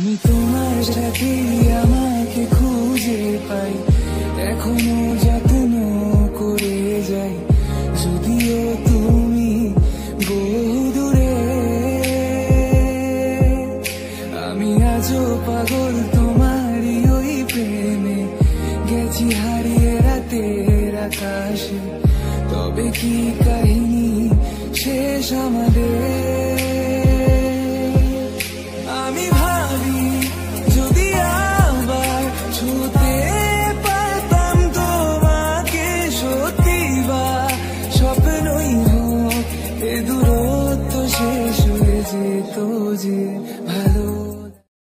আমি তোমার সাথে আমাকে খুঁজে পাই। এখনও যত্ন করে যাই। যদিও তুমি বহু দূরে। আমি আজও পাগল তোমারই ওই প্রেমে। গেছি হারিয়ে রাতের আকাশে। তবে কি কাহিনী শেষ আমাদের? যাই হোক এ দূরত্ব শেষ হয়ে যেত যে ভালো